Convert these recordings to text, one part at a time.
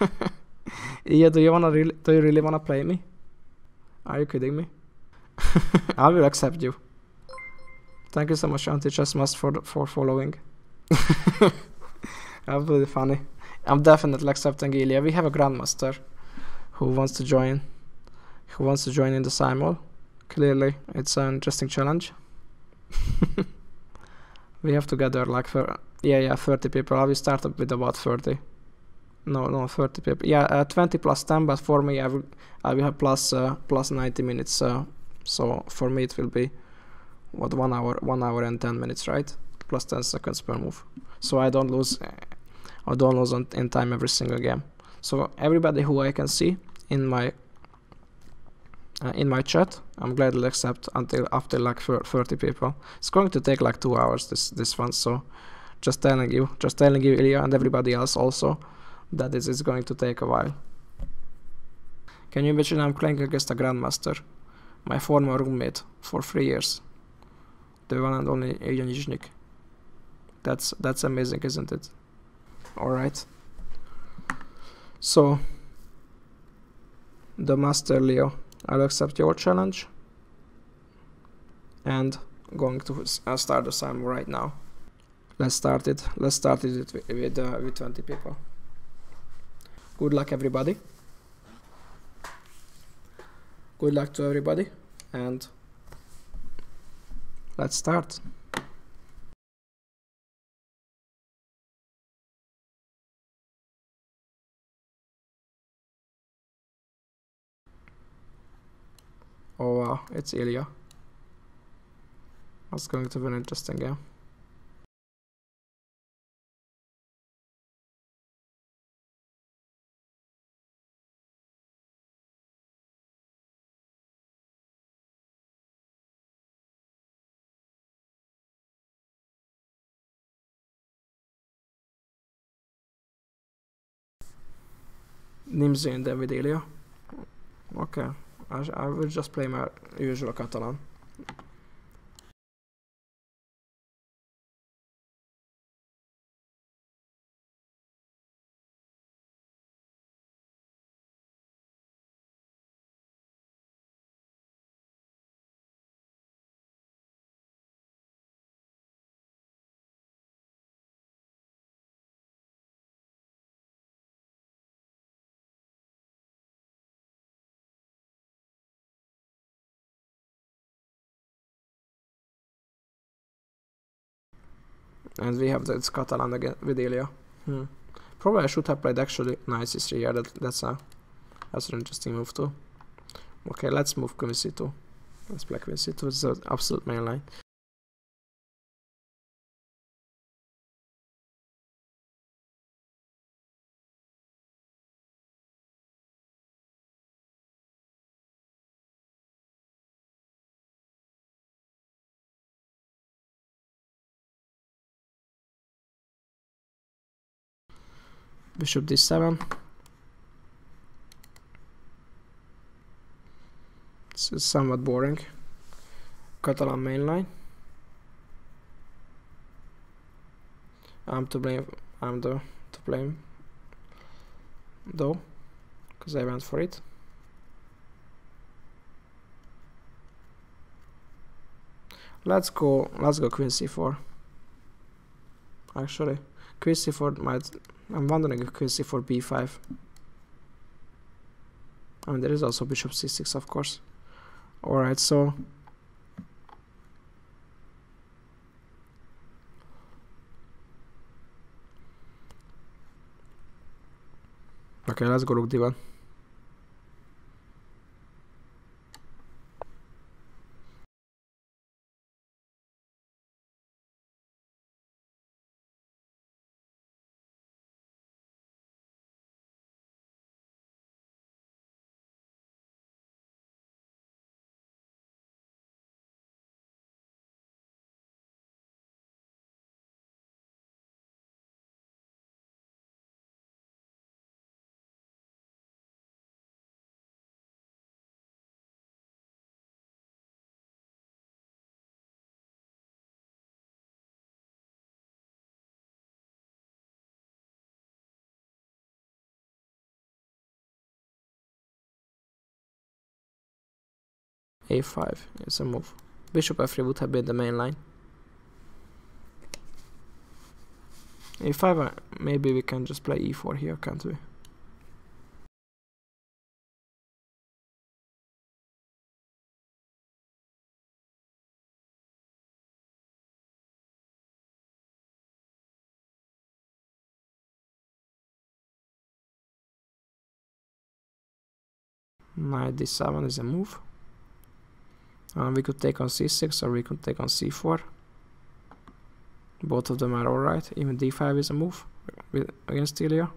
yeah, do you wanna really do you really wanna play me? Are you kidding me? I will accept you. Thank you so much, Auntie Chessmas, for for following. Absolutely funny. I'm definitely accepting Illia. We have a grandmaster who wants to join. Who wants to join in the simul? Clearly, it's an interesting challenge. we have to gather like for yeah yeah 30 people. I will start up with about 30. No no 30 people. Yeah, uh, 20 plus 10. But for me, I will I will have plus uh, plus 90 minutes. Uh, so for me, it will be what one hour one hour and 10 minutes, right? Plus 10 seconds per move. So I don't lose I don't lose on, in time every single game. So everybody who I can see in my uh, in my chat, I'm gladly accept until after like 30 people. It's going to take like two hours this this one, so just telling you, just telling you, Illia, and everybody else also, that is going to take a while. Can you imagine I'm playing against a grandmaster, my former roommate for three years, the one and only Illia Nyzhnyk. That's that's amazing, isn't it? All right. So the master Leo I'll accept your challenge and going to uh, start the sim right now let's start it let's start it with with, uh, with 20 people good luck everybody good luck to everybody and let's start Oh wow, it's Illia. That's going to be an interesting game. Nimzi and David Ilya. Okay. I, I will just play my usual Catalan. And we have that Catalan again with Illia. Hmm. Probably I should have played actually nice e3. Yeah, that, that's a that's an interesting move too. Okay, let's move Queen c2. Let's play Queen c2. It's the absolute main line. Bishop d7 this is somewhat boring. Catalan mainline. I'm to blame I'm the to blame though because I went for it. Let's go let's go queen c4 actually queen c4 might I'm wondering if queen c4 b5. I mean, there is also bishop c6, of course. Alright, so... Okay, let's go rook d1. A5, is a move. Bishop f3 would have been the main line. a5, uh, maybe we can just play e4 here, can't we? Knight d7 is a move. Uh, we could take on c6 or we could take on c4. Both of them are alright. Even d5 is a move with, against Illia.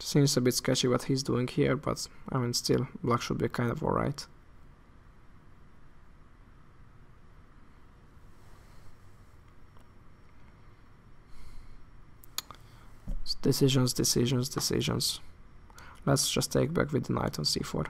Seems a bit sketchy what he's doing here, but I mean still, black should be kind of alright. Decisions, decisions, decisions. Let's just take back with the knight on c4.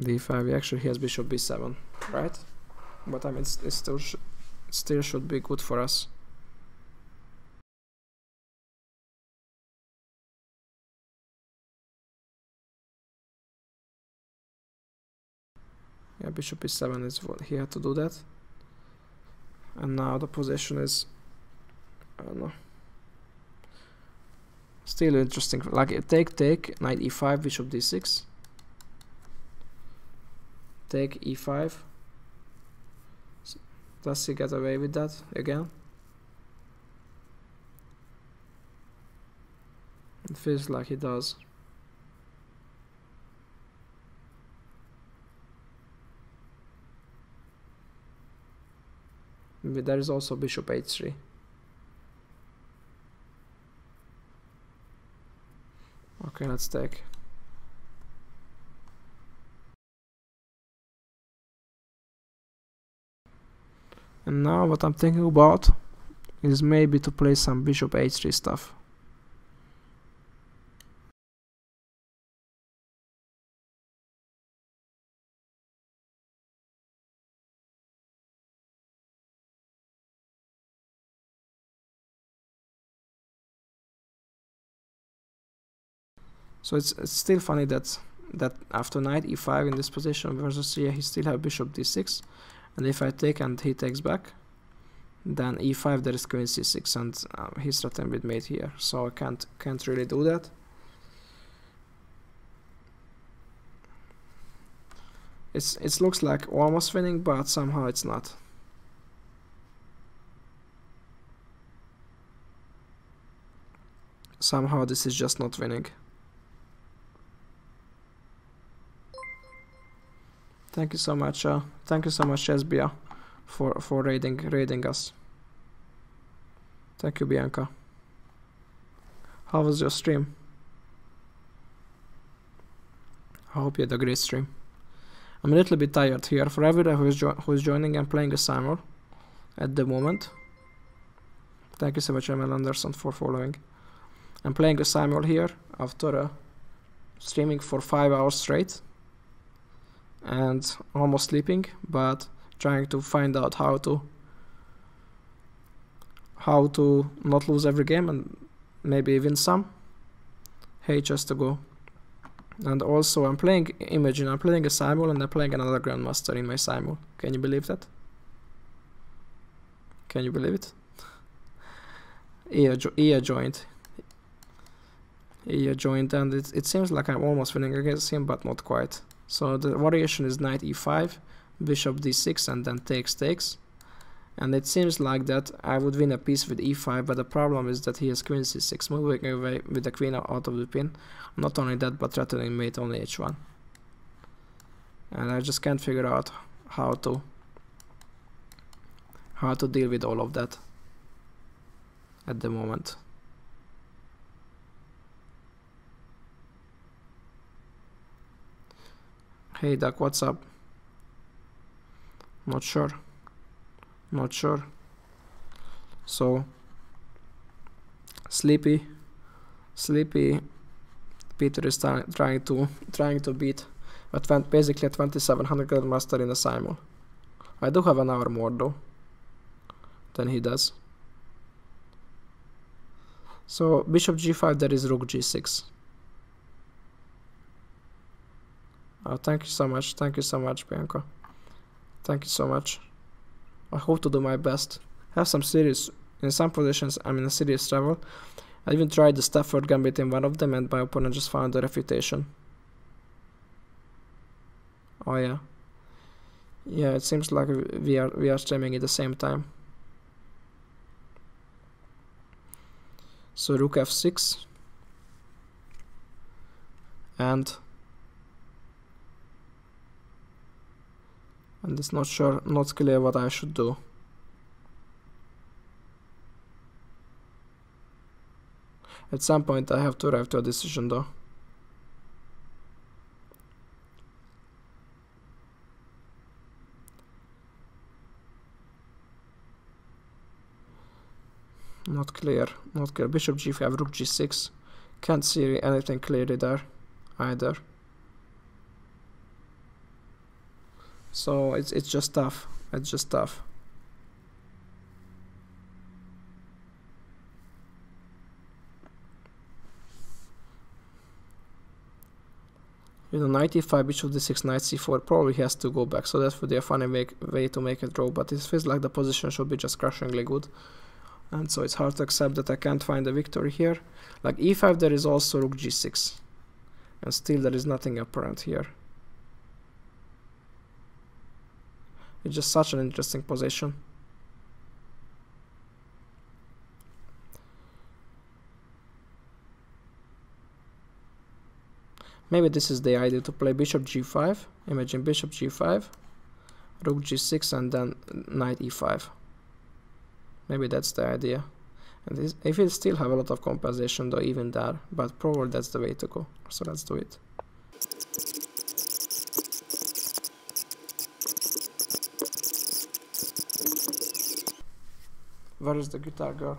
d5 actually he has bishop b7 right but i mean it still sh still should be good for us yeah bishop e7 is what he had to do that. And now the position is I don't know. Still interesting like take take knight e5 bishop d6 take e5 does he get away with that again? It feels like he does there is also bishop h3 okay let's take. And now what I'm thinking about is maybe to play some bishop h3 stuff So it's, it's still funny that that after knight e5 in this position versus here he still have bishop d6 and if I take and he takes back then e5 there is queen c6 and uh, he's threatened with mate here. So I can't can't really do that. It's it looks like almost winning but somehow it's not. Somehow this is just not winning Thank you so much. Uh, thank you so much, Esbia, for for raiding raiding us. Thank you, Bianca. How was your stream? I hope you had a great stream. I'm a little bit tired here. For everyone who is, who is joining, I'm playing a simul at the moment. Thank you so much, Emil Anderson, for following. I'm playing a simul here after uh, streaming for 5 hours straight and almost sleeping but trying to find out how to how to not lose every game and maybe even some. Hey just to go. And also I'm playing imagine I'm playing a simul and I'm playing another grandmaster in my simul. Can you believe that? Can you believe it? EA, jo EA joined. EA joined and it, it seems like I'm almost winning against him but not quite so the variation is knight e5, bishop d6 and then takes takes. And it seems like that I would win a piece with e5, but the problem is that he has queen c6, moving away with the queen out of the pin. Not only that, but threatening mate on h1. And I just can't figure out how to how to deal with all of that at the moment. Hey Duck, what's up? Not sure. Not sure. So, Sleepy, Sleepy Peter is trying to trying to beat but basically a 2700 grandmaster in a simul. I do have an hour more though than he does. So bishop g5 there is rook g6. Oh, thank you so much. Thank you so much, Bianca. Thank you so much. I hope to do my best. Have some serious, in some positions, I'm in a serious trouble. I even tried the Stafford Gambit in one of them and my opponent just found the refutation. Oh yeah. Yeah, it seems like we are we are streaming at the same time. So rook f6 and and it's not sure not clear what I should do. At some point I have to arrive to a decision though. Not clear, not clear. Bishop g5, rook g6. Can't see anything clearly there either. So it's it's just tough. It's just tough. You know, knight e5, bishop d6, knight c4, probably has to go back, so that's would be a funny make, way to make a draw, but it feels like the position should be just crushingly good. And so it's hard to accept that I can't find a victory here. Like e5 there is also rook g6, and still there is nothing apparent here. It's just such an interesting position. Maybe this is the idea to play bishop g5. Imagine bishop g5, rook g6, and then knight e5. Maybe that's the idea. And this, if it still have a lot of compensation though, even there, but probably that's the way to go. So let's do it. Where is the guitar girl?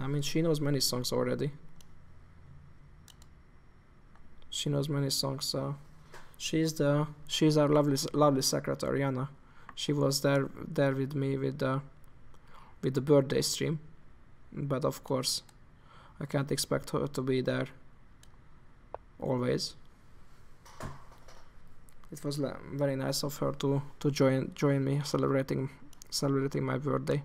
I mean, she knows many songs already. She knows many songs so she's the she's our lovely lovely secretary Anna. She was there there with me with the with the birthday stream but of course I can't expect her to be there always. It was very nice of her to to join join me celebrating celebrating my birthday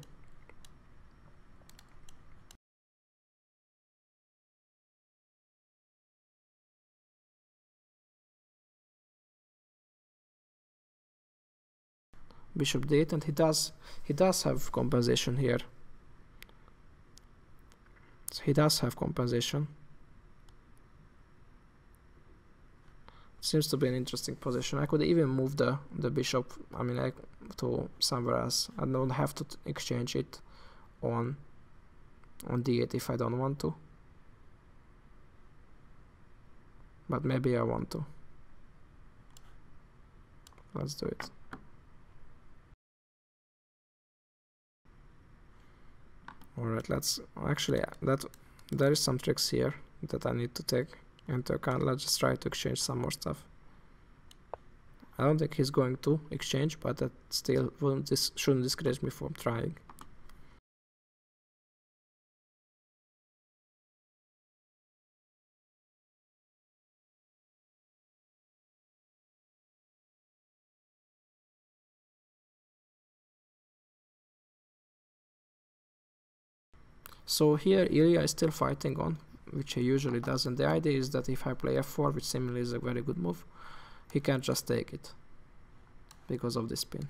bishop d8 and he does he does have compensation here. So he does have compensation seems to be an interesting position. I could even move the the bishop I mean like to somewhere else. I don't have to exchange it on on d8 if I don't want to. But maybe I want to. Let's do it. Alright, let's actually that there is some tricks here that I need to take into account. Let's just try to exchange some more stuff. I don't think he's going to exchange, but that still wouldn't this shouldn't discourage me from trying. So here Illia is still fighting on, which he usually does, and the idea is that if I play f4, which seemingly is a very good move, he can't just take it because of this pin.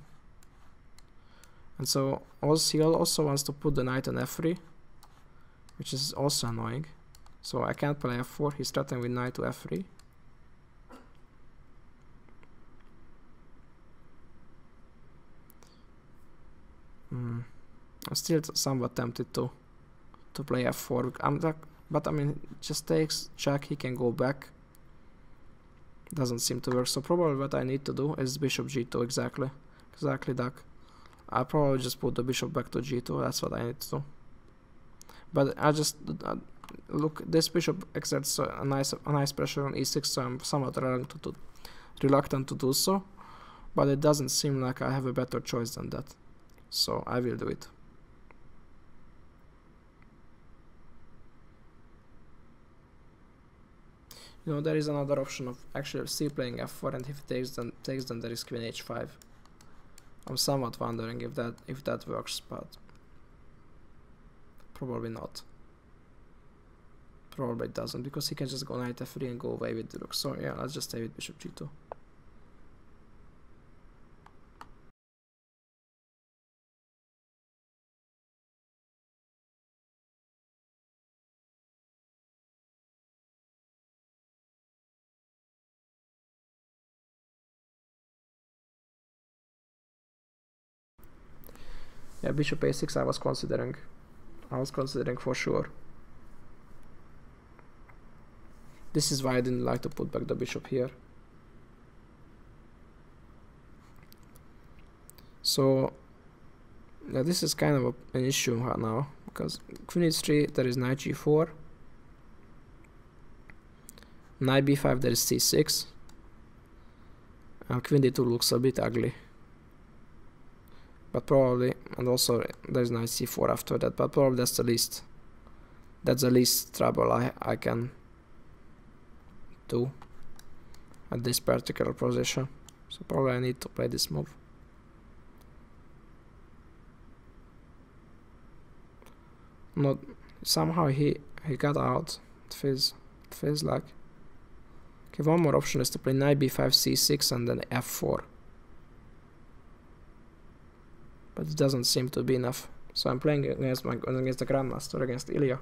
And so also he also wants to put the knight on f3, which is also annoying. So I can't play f4, he's threatening with knight to f3. Mm. I'm still somewhat tempted to to play f4. I'm that, but I mean, just takes check, he can go back. Doesn't seem to work, so probably what I need to do is bishop g2 exactly. Exactly that. I'll probably just put the bishop back to g2, that's what I need to do. But I just, uh, look, this bishop exerts a nice a nice pressure on e6, so I'm somewhat reluctant to, reluctant to do so. But it doesn't seem like I have a better choice than that. So I will do it. You know, there is another option of actually still playing f4 and if he takes then takes then there is queen h5. I'm somewhat wondering if that if that works, but probably not. Probably doesn't because he can just go knight f3 and go away with the rook. So yeah, let's just stay with bishop g2. Yeah, bishop a6 I was considering. I was considering for sure. This is why I didn't like to put back the bishop here. So, yeah, this is kind of a, an issue right now because queen h3 there is knight g4, knight b5 there is c6, and queen d2 looks a bit ugly but probably and also there's knight c4 after that but probably that's the least that's the least trouble I, I can do at this particular position. So probably I need to play this move. Not somehow he he got out. It feels it feels like. Okay one more option is to play knight b5 c6 and then f4 but it doesn't seem to be enough. So I'm playing against my against the Grandmaster, against Illia.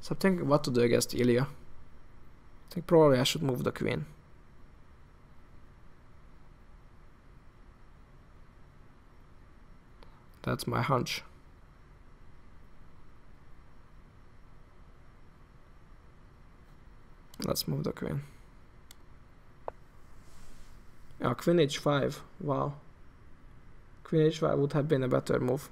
So I'm thinking what to do against Illia. I think probably I should move the queen. That's my hunch. Let's move the queen. Yeah, queen h5. Wow. Queen h5 would have been a better move.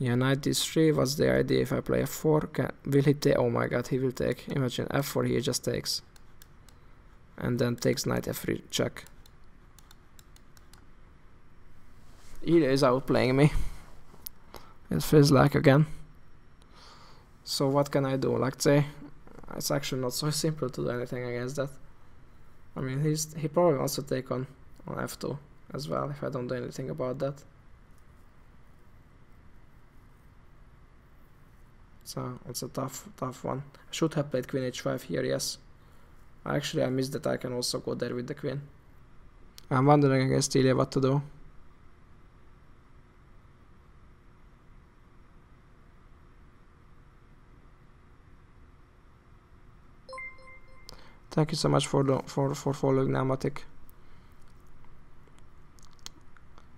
Yeah, knight d3, what's the idea if I play f4? Can, will he take? Oh my god, he will take. Imagine f4, he just takes. And then takes knight f3 check. He is outplaying me. It feels like again. So what can I do? Like say, it's actually not so simple to do anything against that. I mean, he's he probably wants to take on on f2 as well if I don't do anything about that. So it's a tough tough one. I should have played queen h5 here, yes. Actually, I missed that I can also go there with the queen. I'm wondering against Illia what to do. Thank you so much for the for for following Namatic.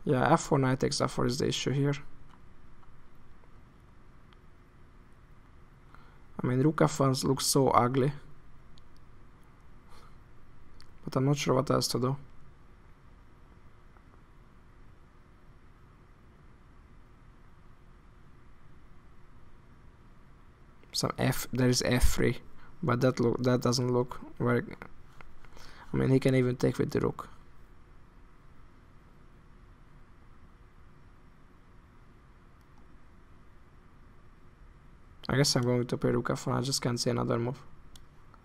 Yeah, f4 knight takes f4 is the issue here. I mean, rook f1 looks so ugly. But I'm not sure what else to do. Some f, there is f3 but that look that doesn't look very I mean he can even take with the rook. I guess I'm going to play rook f1 I just can't see another move.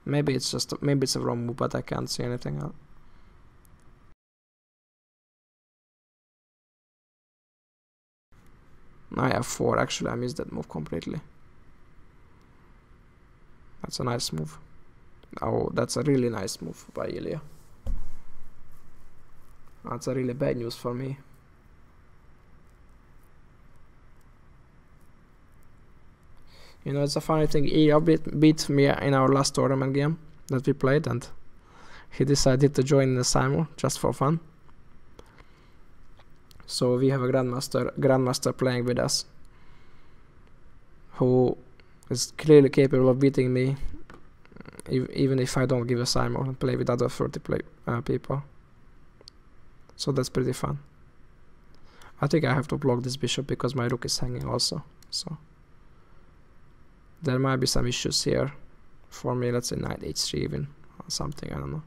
Maybe it's just maybe it's a wrong move but I can't see anything else. I have 4 actually I missed that move completely that's a nice move. Oh, that's a really nice move by Illia. That's a really bad news for me. You know, it's a funny thing. Illia beat, beat me in our last tournament game that we played, and he decided to join the simul just for fun. So we have a grandmaster grandmaster playing with us, who is clearly capable of beating me ev even if I don't give a simul and play with other 30 play uh, people. So that's pretty fun. I think I have to block this bishop because my rook is hanging also. So there might be some issues here for me. Let's say knight h3 even or something. I don't know.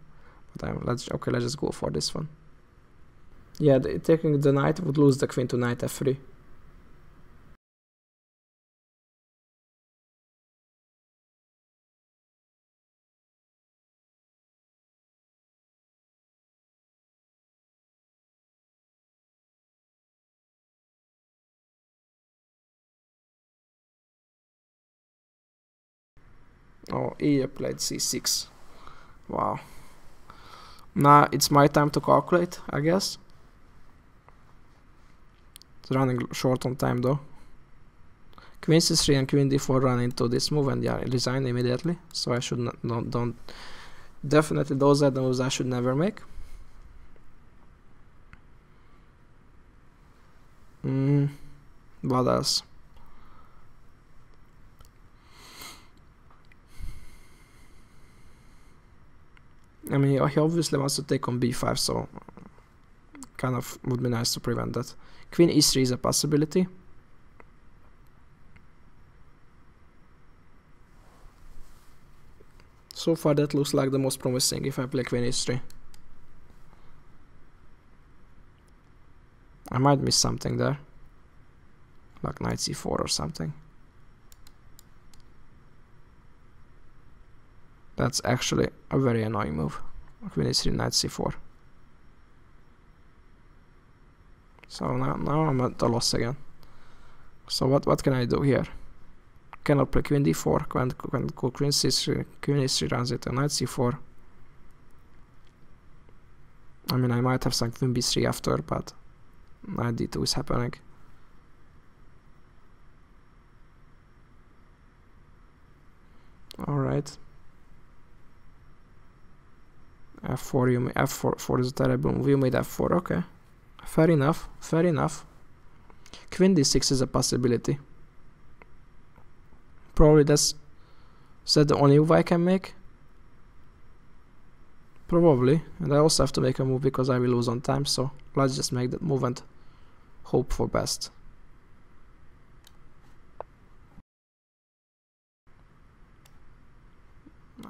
But I'm let's okay. Let's just go for this one. Yeah, the, taking the knight would lose the queen to knight f3. Oh, he played c6. Wow. Now it's my time to calculate, I guess. It's running short on time though. Queen c3 and queen d4 run into this move and yeah, resign immediately. So I should not, don't definitely those are the moves I should never make. Mm, what else? I mean, he obviously wants to take on b5, so kind of would be nice to prevent that. Queen e3 is a possibility. So far that looks like the most promising if I play queen e3. I might miss something there. Like knight c4 or something. That's actually a very annoying move. Queen h3, knight c4. So now, now I'm at a loss again. So what what can I do here? Cannot play queen d4, when, when queen c3, queen h3 runs into knight c4. I mean, I might have some queen b3 after, but knight d2 is happening. Alright f4 you may f4 4 is terrible move you made f4 okay. Fair enough fair enough. Queen d6 is a possibility. Probably that's is that the only move I can make? Probably and I also have to make a move because I will lose on time so let's just make that move and hope for best.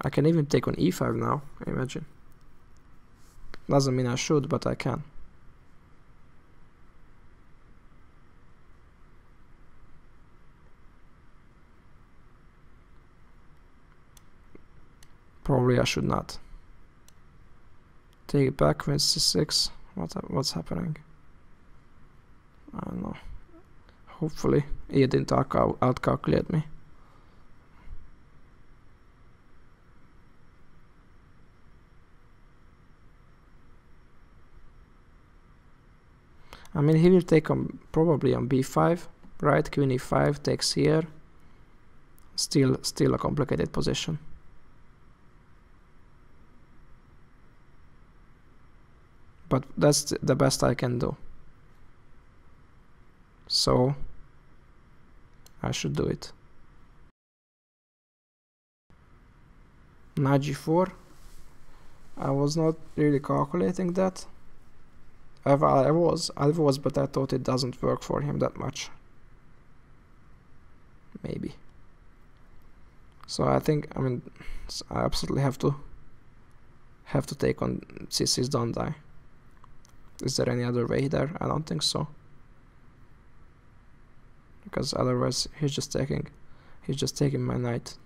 I can even take on e5 now imagine doesn't mean I should, but I can. Probably I should not. Take it back, queen c6. What, what's happening? I don't know. Hopefully he didn't outcalculate me. I mean he will take on probably on b5 right? Queen e5 takes here. Still still a complicated position. But that's the best I can do. So I should do it. Knight g4 I was not really calculating that I was, I was, but I thought it doesn't work for him that much. Maybe. So I think, I mean, I absolutely have to have to take on CC's don't die. Is there any other way there? I don't think so. Because otherwise he's just taking he's just taking my knight.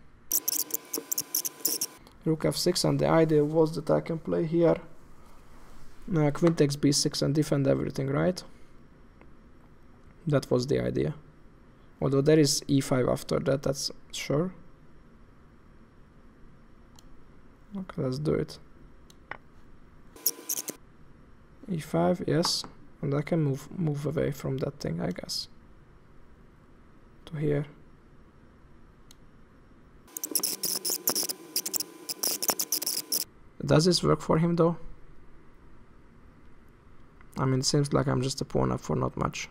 Rook f6 and the idea was that I can play here uh, queen takes b6 and defend everything, right? That was the idea. Although there is e5 after that, that's sure. Okay, let's do it. e5, yes. And I can move move away from that thing, I guess. To here. Does this work for him though? I mean, it seems like I'm just a pawn for not much.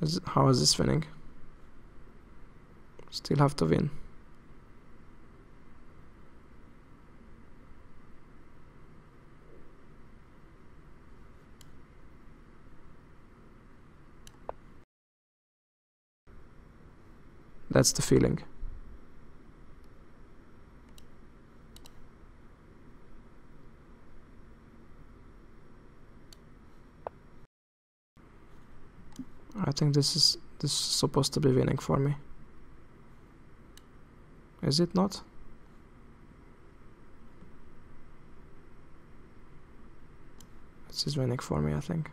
Is, how is this winning? Still have to win. That's the feeling. I think this is this is supposed to be winning for me. Is it not? This is winning for me, I think.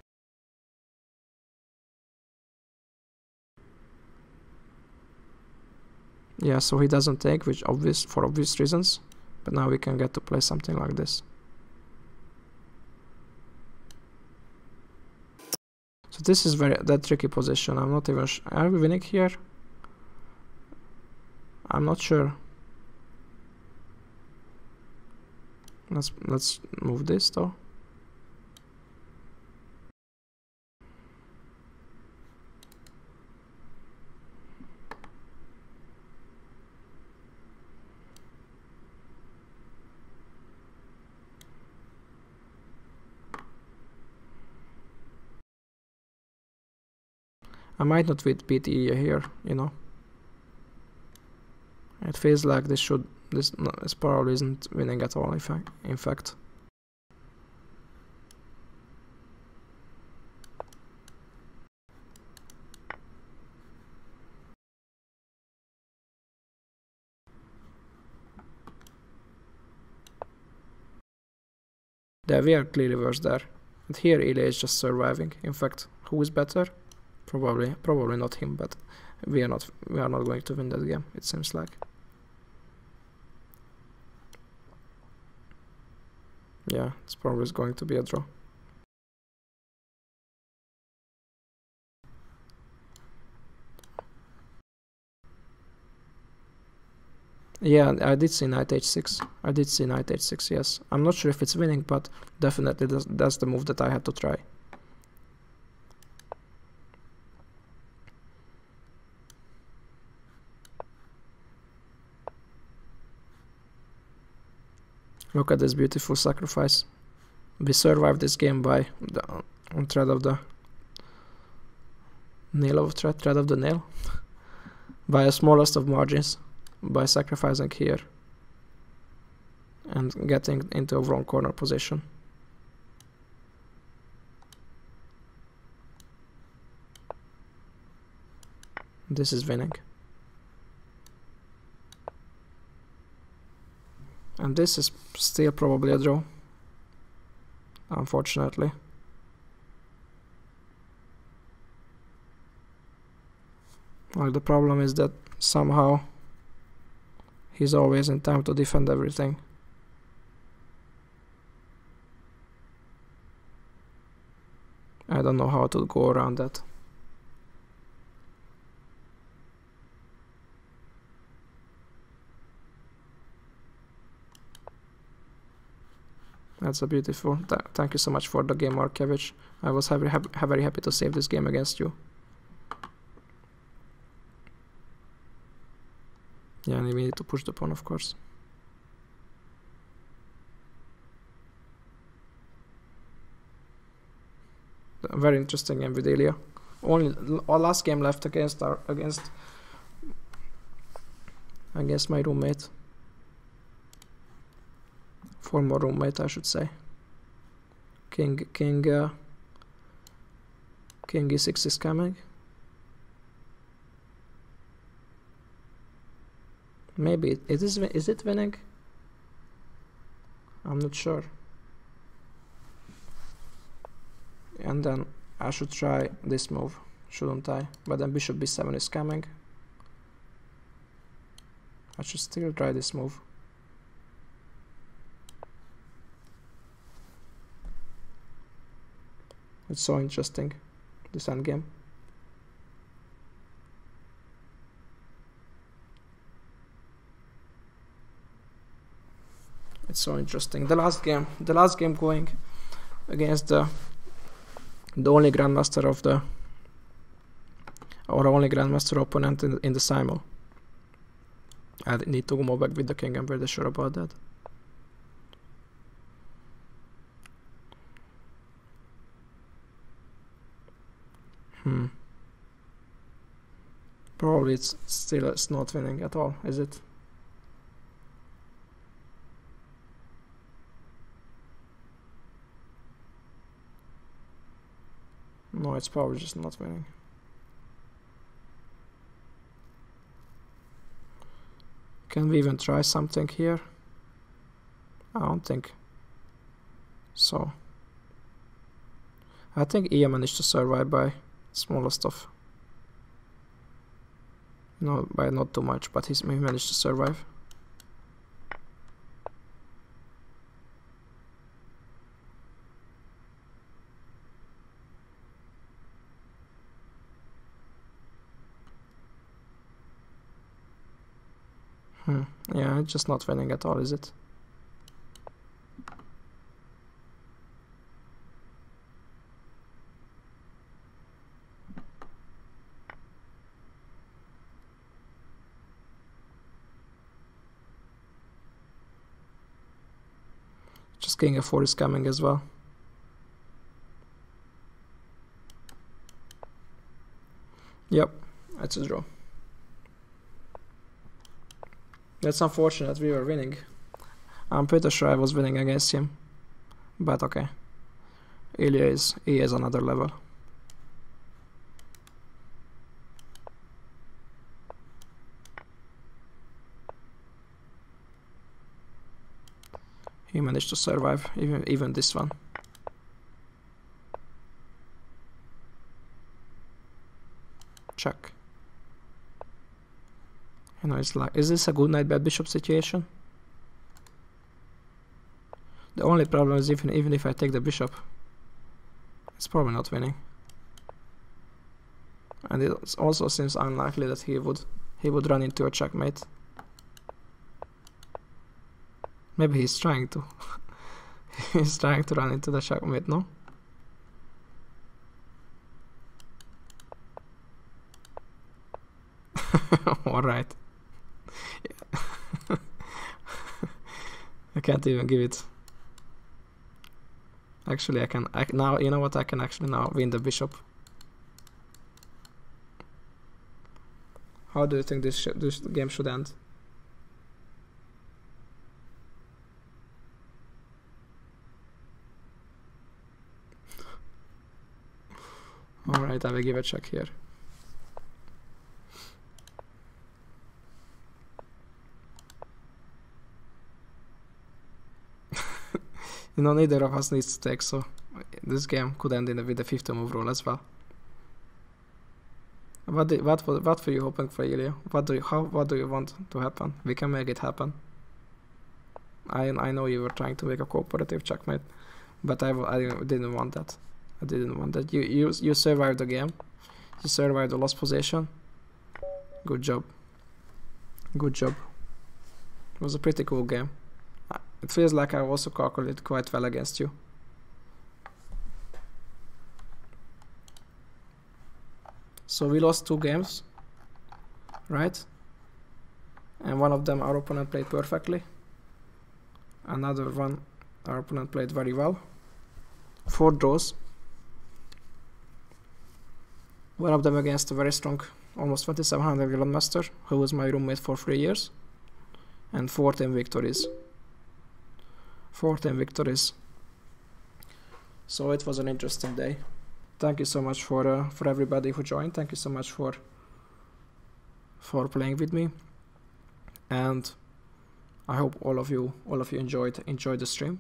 Yeah, so he doesn't take, which obvious for obvious reasons. But now we can get to play something like this. So this is very that tricky position. I'm not even. Are we winning here? I'm not sure. Let's let's move this though. Might not beat Illia here, you know. It feels like this should this, no, this probably isn't winning at all in fact in fact. There we are clearly worse there. And here Illia is just surviving. In fact, who is better? Probably, probably not him, but we are not, we are not going to win that game. It seems like. Yeah, it's probably going to be a draw. Yeah, I did see knight h6. I did see knight h6, yes. I'm not sure if it's winning, but definitely that's, that's the move that I had to try. Look at this beautiful sacrifice. We survived this game by the on thread of the nail of thread, thread of the nail, by a smallest of margins, by sacrificing here and getting into a wrong corner position. This is winning. And this is still probably a draw. Unfortunately. Well, the problem is that somehow he's always in time to defend everything. I don't know how to go around that. That's a beautiful. Th thank you so much for the game, Markevich. I was very, ha very happy to save this game against you. Yeah, and we need to push the pawn, of course. Very interesting game with Illia. Only our last game left against our against against my roommate former roommate, I should say. King, king, uh, king e6 is coming. Maybe it is. Is it winning? I'm not sure. And then I should try this move, shouldn't I? But then bishop b7 is coming. I should still try this move. It's so interesting, this endgame. It's so interesting. The last game, the last game going against the the only grandmaster of the Or only Grandmaster opponent in, in the Simul. I need to go back with the king, I'm pretty sure about that. Hmm. Probably it's still it's not winning at all, is it? No, it's probably just not winning. Can we even try something here? I don't think so. I think Ian managed to survive by smaller stuff. No, by not too much, but he's, he managed to survive. Hmm. Yeah, just not winning at all, is it? King f4 is coming as well. Yep, that's a draw. That's unfortunate, we were winning. I'm pretty sure I was winning against him. But okay. Illia is, he is another level. He managed to survive even even this one. Check. You know, it's like, is this a good knight bad bishop situation? The only problem is even even if I take the bishop, it's probably not winning. And it also seems unlikely that he would he would run into a checkmate. Maybe he's trying to. he's trying to run into the checkmate, no? Alright. I can't even give it. Actually, I can. I, now, you know what? I can actually now win the bishop. How do you think this this game should end? I will give a check here. you know, neither of us needs to take, so this game could end in a, with a 50 move roll as well. What do, what what were you hoping for, Illia? What do you how what do you want to happen? We can make it happen. I I know you were trying to make a cooperative checkmate, but I, I didn't want that. I didn't want that. You you you survived the game. You survived the lost position. Good job. Good job. It was a pretty cool game. It feels like I also calculated quite well against you. So we lost two games, right? And one of them our opponent played perfectly. Another one our opponent played very well. Four draws. One of them against a very strong, almost 2700 Grandmaster, who was my roommate for three years. And 14 victories. 14 victories. So it was an interesting day. Thank you so much for uh, for everybody who joined. Thank you so much for for playing with me. And I hope all of you all of you enjoyed enjoyed the stream.